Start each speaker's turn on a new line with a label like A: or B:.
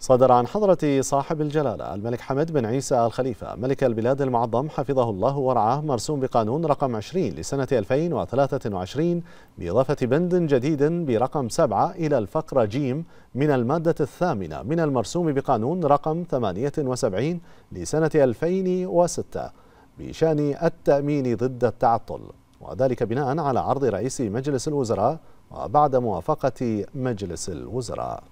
A: صدر عن حضرة صاحب الجلالة الملك حمد بن عيسى الخليفة. ملك البلاد المعظم حفظه الله ورعاه مرسوم بقانون رقم 20 لسنة 2023 بإضافة بند جديد برقم 7 إلى الفقرة جيم من المادة الثامنة من المرسوم بقانون رقم 78 لسنة 2006 بشأن التأمين ضد التعطل وذلك بناء على عرض رئيس مجلس الوزراء وبعد موافقة مجلس الوزراء.